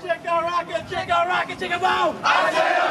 Chicka rocket, chicka rocket, chicka boom! I say